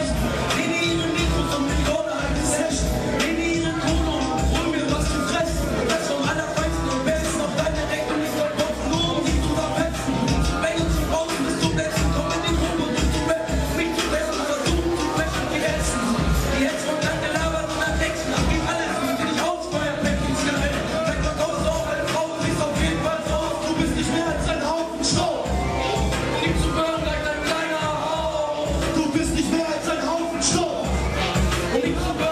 Yes. Thank you.